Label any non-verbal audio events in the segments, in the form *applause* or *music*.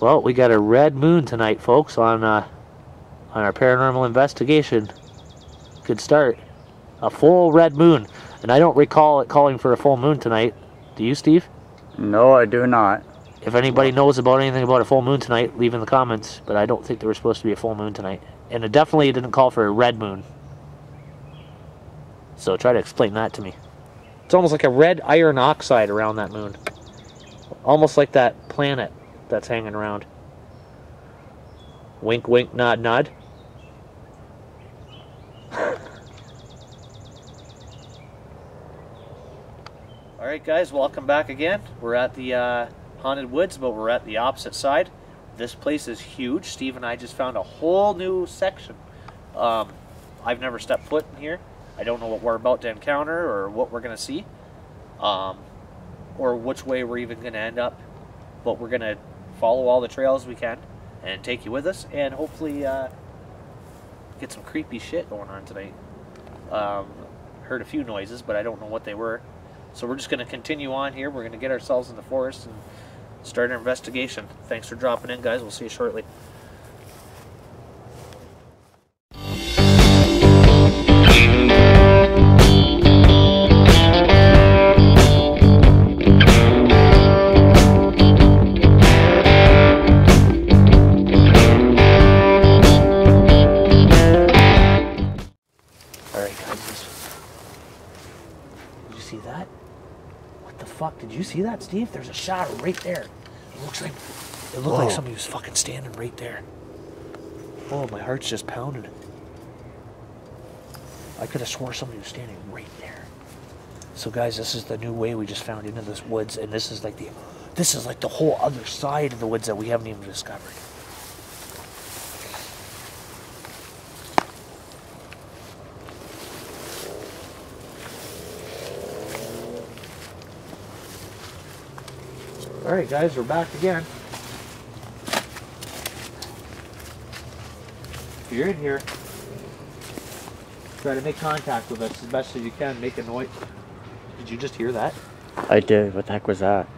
Well, we got a red moon tonight, folks, on uh, on our paranormal investigation. Good start. A full red moon, and I don't recall it calling for a full moon tonight. Do you, Steve? No, I do not. If anybody knows about anything about a full moon tonight, leave in the comments. But I don't think there was supposed to be a full moon tonight, and it definitely didn't call for a red moon. So try to explain that to me. It's almost like a red iron oxide around that moon. Almost like that planet that's hanging around. Wink, wink, nod, nod. All right, guys, welcome back again. We're at the uh, Haunted Woods, but we're at the opposite side. This place is huge. Steve and I just found a whole new section. Um, I've never stepped foot in here. I don't know what we're about to encounter or what we're going to see, um, or which way we're even going to end up. But we're going to follow all the trails we can and take you with us, and hopefully uh, get some creepy shit going on tonight. Um, heard a few noises, but I don't know what they were. So we're just going to continue on here. We're going to get ourselves in the forest and start our investigation. Thanks for dropping in, guys. We'll see you shortly. See that, Steve? There's a shadow right there. It looks like it looked like somebody was fucking standing right there. Oh, my heart's just pounding. I could have swore somebody was standing right there. So, guys, this is the new way we just found into this woods, and this is like the, this is like the whole other side of the woods that we haven't even discovered. All right, guys, we're back again. If you're in here, try to make contact with us as best as you can. Make a noise. Did you just hear that? I did. What the heck was that?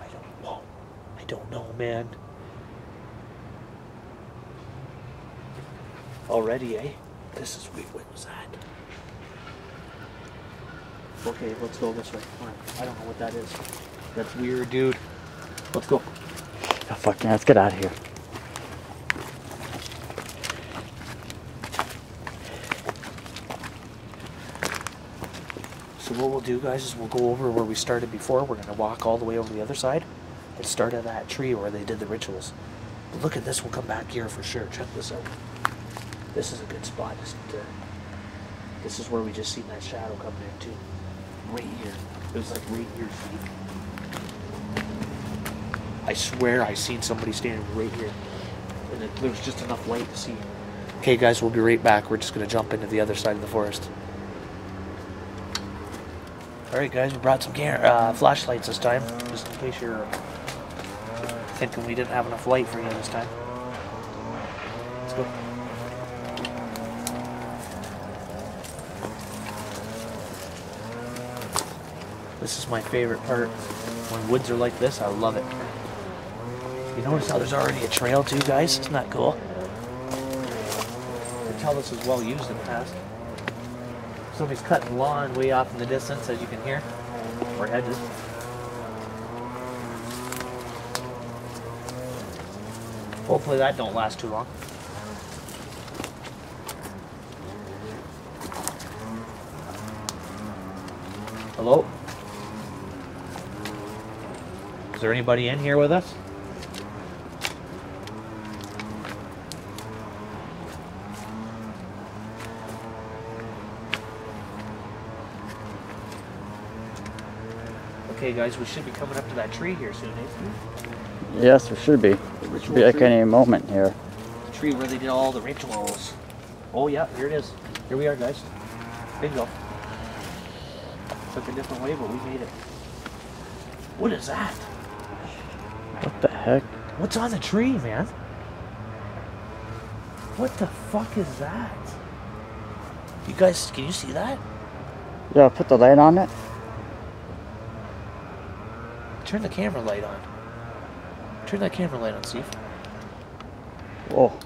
I don't know. I don't know, man. Already, eh? This is weird. What was that? Okay, let's go this way. I don't know what that is. That's weird, dude. Let's go. Oh, fuck yeah, let's get out of here. So what we'll do, guys, is we'll go over where we started before. We're gonna walk all the way over the other side and start at that tree where they did the rituals. But look at this. We'll come back here for sure. Check this out. This is a good spot. Just uh, to, this is where we just seen that shadow coming in too. Right here. It was like right here. I swear I seen somebody standing right here, and it, there was just enough light to see. Okay, guys, we'll be right back. We're just gonna jump into the other side of the forest. All right, guys, we brought some uh, flashlights this time, just in case you're thinking we didn't have enough light for you this time. Let's go. This is my favorite part. When woods are like this, I love it. You notice how there's already a trail too, guys? Isn't that cool? Can tell this was well used in the past. Somebody's cutting lawn way off in the distance, as you can hear. Or hedges. Hopefully that don't last too long. Hello? Is there anybody in here with us? Okay, guys, we should be coming up to that tree here soon, eh? Yes, we should be. There should be like any moment here. The tree where they did all the rituals. Oh, yeah, here it is. Here we are, guys. Bingo. Took a different way, but we made it. What is that? What the heck? What's on the tree, man? What the fuck is that? You guys, can you see that? Yeah, put the light on it. Turn the camera light on. Turn that camera light on, Steve. Oh.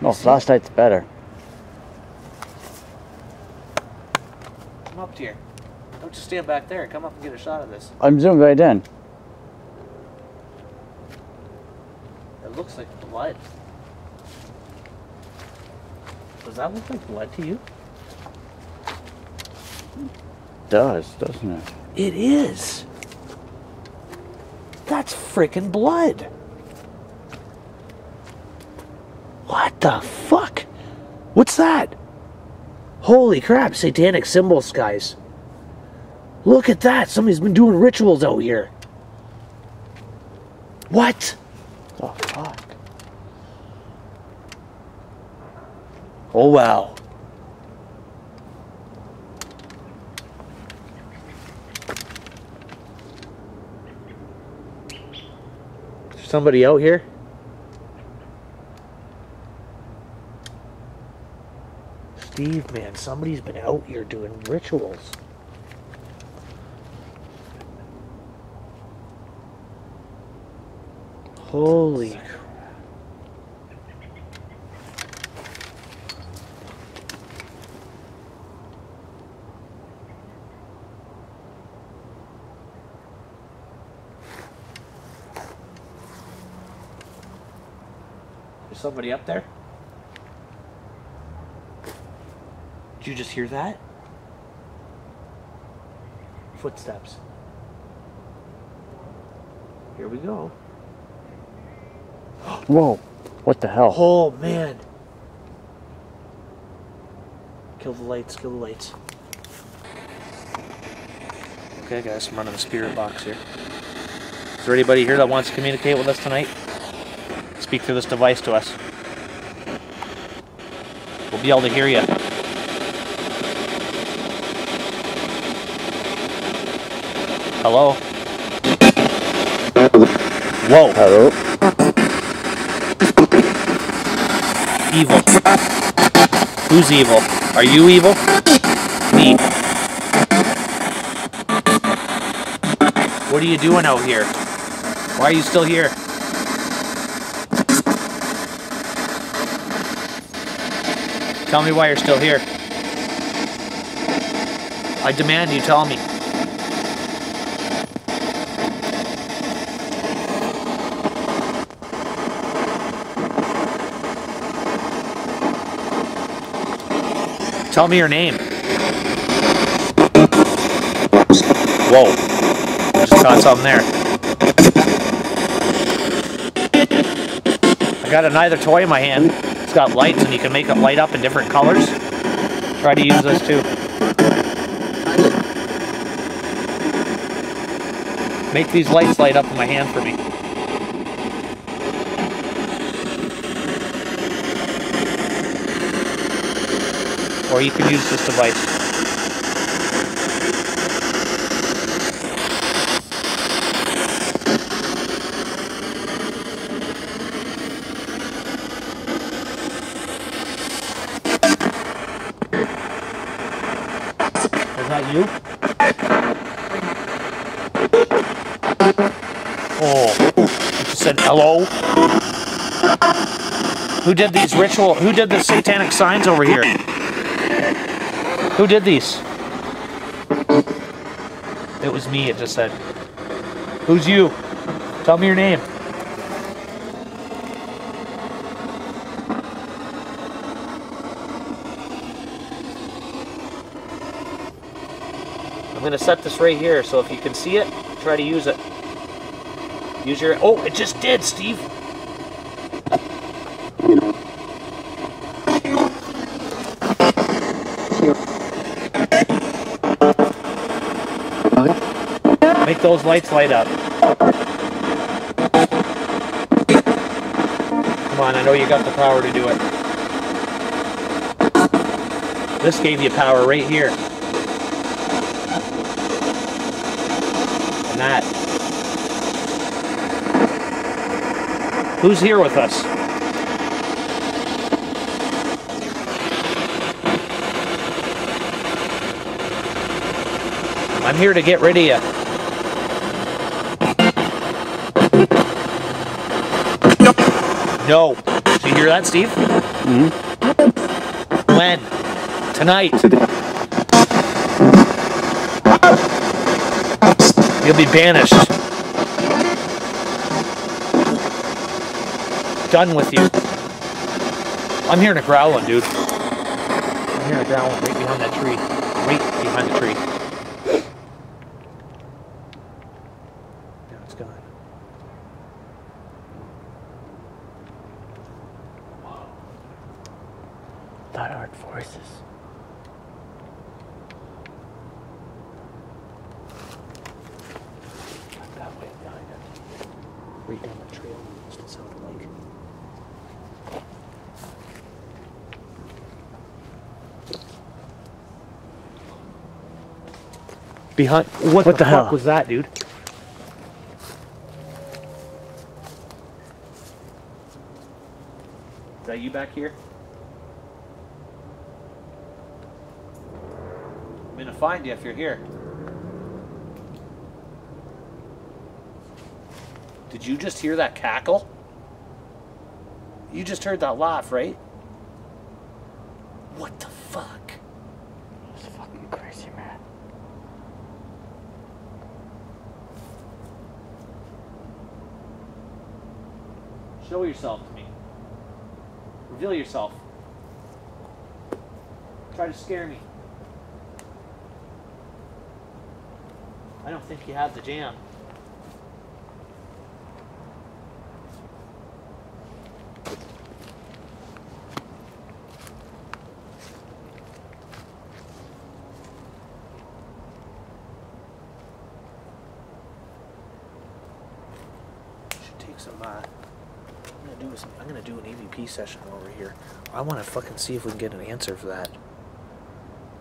No, flashlight's better. Come up here. Don't just stand back there. Come up and get a shot of this. I'm zoomed right in. It looks like blood. Does that look like blood to you? Does, doesn't it? It is. That's freaking blood. What the fuck? What's that? Holy crap, satanic symbols, guys. Look at that. Somebody's been doing rituals out here. What? Oh, fuck. Oh, wow. Somebody out here? Steve, man, somebody's been out here doing rituals. Holy crap. There's somebody up there? Did you just hear that? Footsteps. Here we go. Whoa. What the hell? Oh man. Kill the lights, kill the lights. Okay guys, I'm running the spirit box here. Is there anybody here that wants to communicate with us tonight? Speak through this device to us. We'll be able to hear you. Hello? Whoa, Hello? evil. Who's evil? Are you evil? Me. What are you doing out here? Why are you still here? Tell me why you're still here. I demand you tell me. Tell me your name. Whoa. I Just caught something there. I got another toy in my hand. Got lights and you can make it light up in different colors. Try to use this too. Make these lights light up in my hand for me. Or you can use this device. Is that you? Oh, you just said hello. Who did these ritual? Who did the satanic signs over here? Who did these? It was me. It just said. Who's you? Tell me your name. I'm gonna set this right here, so if you can see it, try to use it. Use your. Oh, it just did, Steve. Make those lights light up. Come on, I know you got the power to do it. This gave you power right here. And that. Who's here with us? I'm here to get rid of you. No. Did you hear that, Steve? Mhm. When? Tonight. You'll be banished. Done with you. I'm hearing a growling, dude. I'm hearing a growling right behind that tree. Right behind the tree. Now it's gone. That art voices. That way behind it. Right down the trail. That's what it sounded like. Behind what, What the, the fuck hell? was that, dude? Is that you back here? I'm gonna find you if you're here. Did you just hear that cackle? You just heard that laugh, right? What the fuck? It's fucking crazy, man. Show yourself to me. Reveal yourself. Try to scare me. I don't think you have the jam. Should take some. Uh, I'm gonna do some. I'm gonna do an EVP session we're here. I want to fucking see if we can get an answer for that.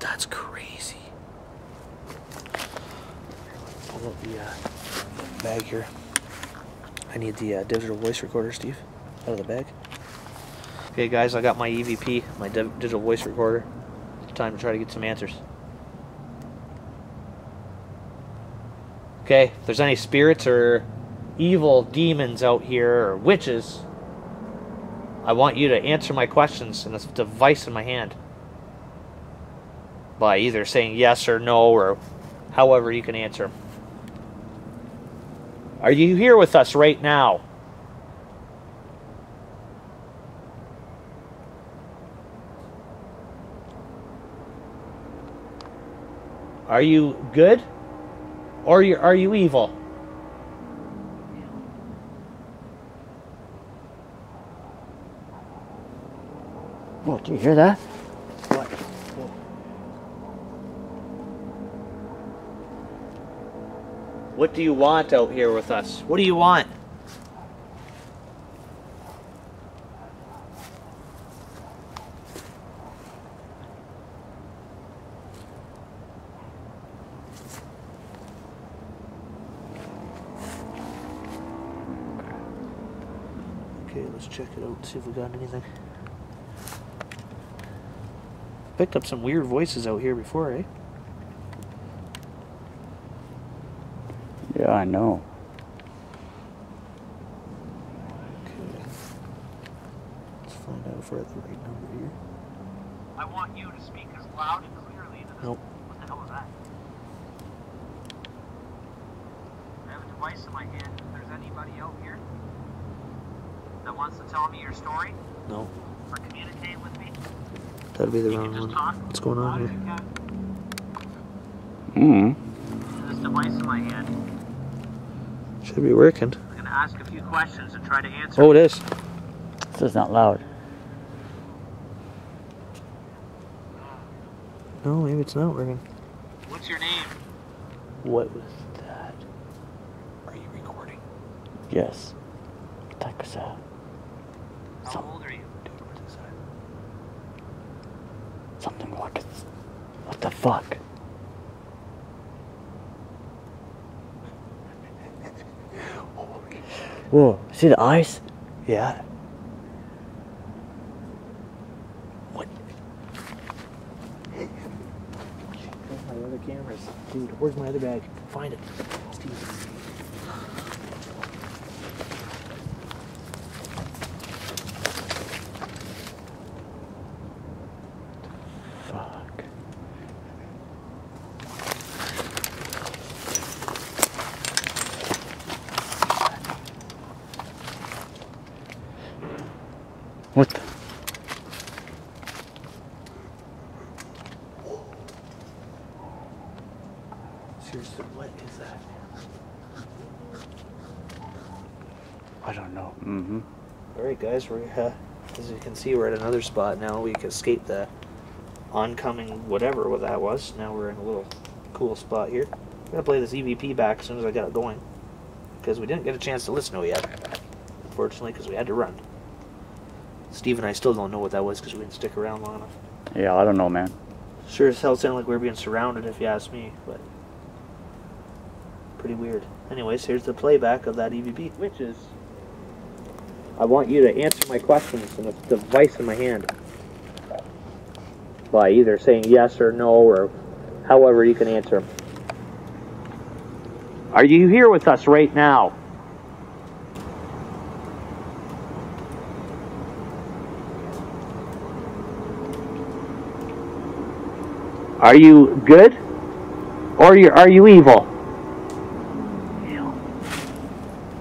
That's crazy. The uh, bag here. I need the uh, digital voice recorder, Steve, out of the bag. Okay, guys, I got my EVP, my digital voice recorder. It's Time to try to get some answers. Okay, if there's any spirits or evil demons out here or witches, I want you to answer my questions in this device in my hand. By either saying yes or no or however you can answer 'em. Are you here with us right now? Are you good? Or you- are you evil? Whoa, do you hear that? What? What do you want out here with us? What do you want? Okay, let's check it out, see if we got anything. Picked up some weird voices out here before, eh? Yeah, I know. Okay. Let's find out if we're at the right number here. I want you to speak as loud and clearly into this. Nope. What the hell was that? I have a device in my hand. If there's anybody out here that wants to tell me your story No, or communicate with me, that'd be the you wrong one. What's going on here? as you Mm. can to this device in my hand. Should be working. I'm going to ask a few questions and try to answer. Oh, it is. This is not loud. No, maybe it's not working. What's your name? What was that? Are you recording? Yes. What the heck was that? How Some- old are you? Dude, what's inside? Something walking. What the fuck? Whoa, see the eyes? Yeah. What? Where's my other cameras? Dude, where's my other bag? Find it. Steve. All right, guys. We're uh, as you can see, we're at another spot now. We escaped the oncoming whatever what that was. Now we're in a little cool spot here. I'm gonna play this EVP back as soon as I got it going because we didn't get a chance to listen to it yet. Unfortunately, because we had to run. Steve and I still don't know what that was because we didn't stick around long enough. Yeah, I don't know, man. Sure as hell sounded like we were being surrounded, if you ask me, but pretty weird. Anyways, here's the playback of that EVP, which is I want you to answer my questions in the device in my hand by either saying yes or no or however you can answer them. Are you here with us right now? Are you good? Or are you, are you evil?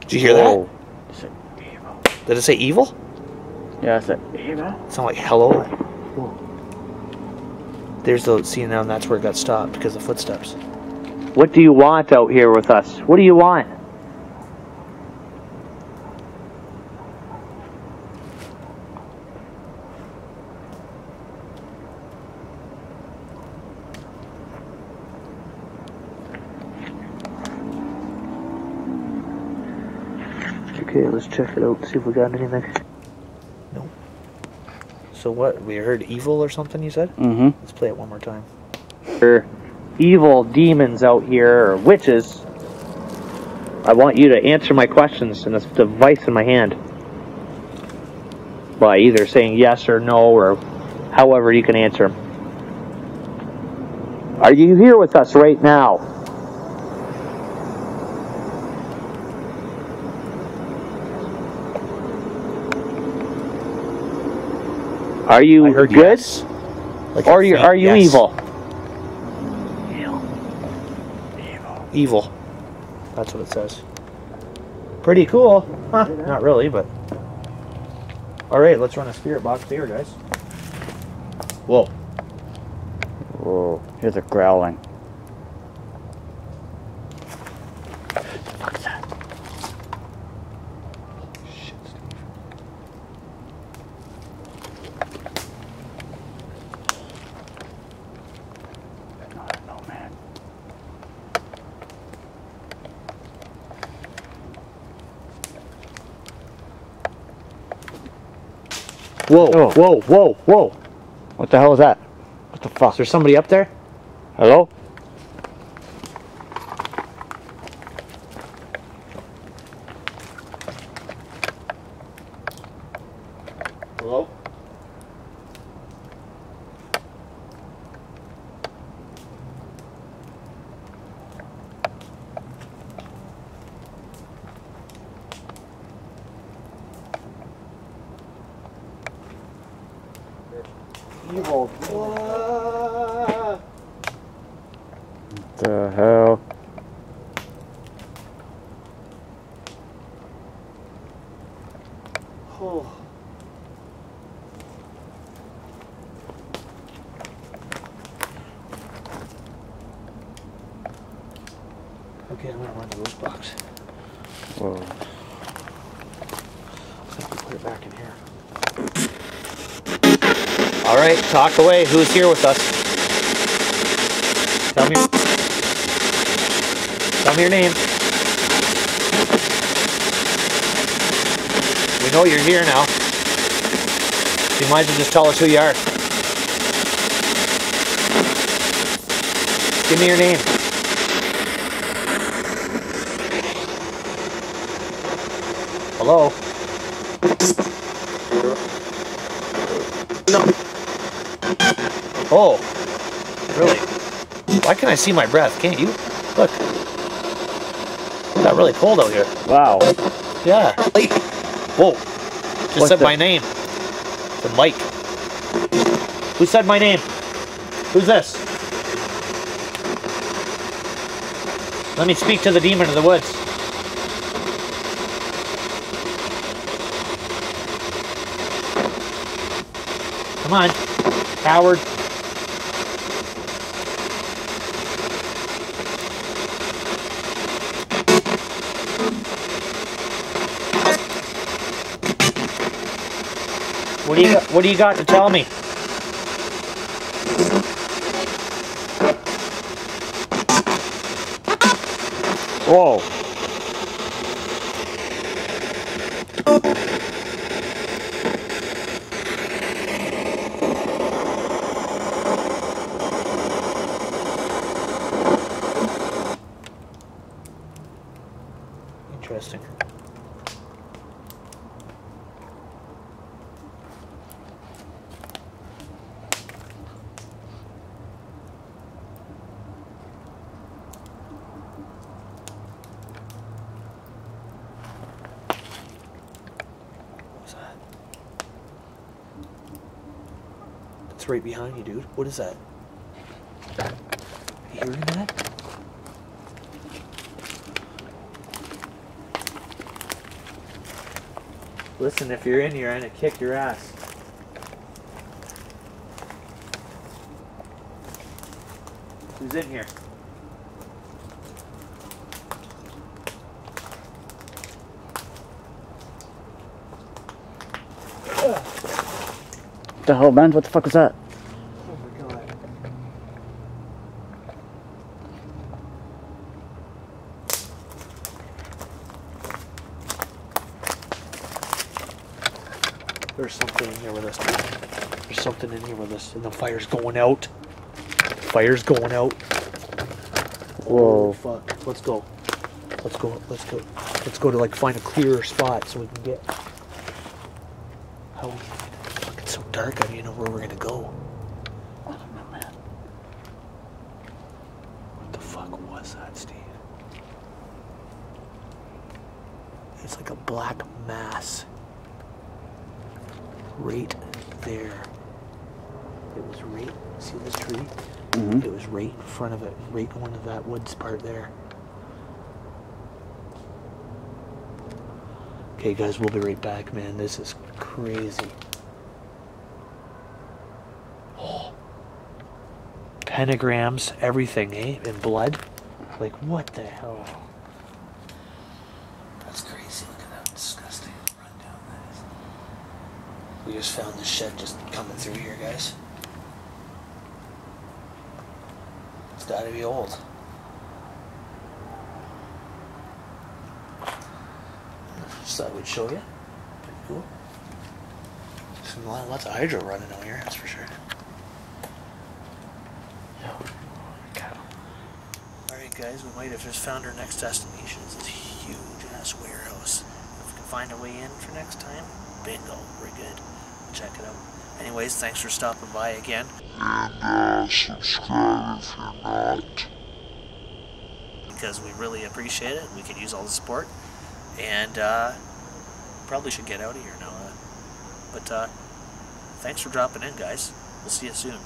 Did you hear Whoa. Is it evil? that? Did it say evil? Yeah, is said evil? It sounded like hello. There's the see now, and that's where it got stopped because of footsteps. What do you want out here with us? What do you want? Okay, let's check it out. See if we got anything. Nope. So what? We heard evil or something? You said? Mm-hmm. Let's play it one more time. Or evil demons out here, or witches. I want you to answer my questions in this device in my hand. By either saying yes or no, or however you can answer them. Are you here with us right now? Are you I heard good? yes. Like Or a you are you yes. evil? Evil. That's what it says. Pretty cool. Huh, not really, but. Alright, let's run a spirit box here, guys. Whoa. Whoa. Here's a growling. Whoa, Oh. whoa, whoa, whoa. What the hell is that? What the fuck? Is there somebody up there? Hello? Evil. The hell? Oh. Okay, I'm gonna run to this box. Whoa. I think we put it back in here. All right, talk away. Who's here with us? Tell me. Tell me your name. We know you're here now. You might as well just tell us who you are. Give me your name. Hello? Oh, really? Why can't I see my breath? Can't you? Look. It got really cold out here. Wow. Yeah. Whoa. Just What's said that? my name. The Mike. Who said my name? Who's this? Let me speak to the demon of the woods. Come on, Howard. What do you got to tell me? Whoa. Interesting. What's that? It's right behind you, dude. What is that? You hearing that? Listen, if you're in here, I'm gonna kick your ass. Who's in here? The hell, man? What the fuck was that? Oh my god. There's something in here with us. There's something in here with us, and the fire's going out. Fire's going out. Oh Whoa. fuck! Let's go. Let's go. Let's go. Let's go to like find a clearer spot so we can get. How? Fuck! It's so dark. I don't even know where we're gonna go. What the fuck was that, Steve? It's like a black mass. Right there. It was right. See this tree? Mm-hmm. It was right in front of it, right in one of that woods part there. Okay, guys, we'll be right back, man. This is crazy. Oh. *gasps* Pentagrams, everything, eh? In blood? Like, what the hell? That's crazy. Look at how disgusting run down that is. We just found the shed just coming through here, guys. It's gotta be old. Just thought we'd show you. Pretty cool. Some lots of hydro running out here, that's for sure. Alright guys, we might have just found our next destination. It's this huge ass warehouse. If we can find a way in for next time, bingo, we're good. Check it out. Anyways, thanks for stopping by again. and uh, subscribe if you're not. because we really appreciate it. We could use all the support, and uh, probably should get out of here now. Uh, but uh, thanks for dropping in, guys. We'll see you soon.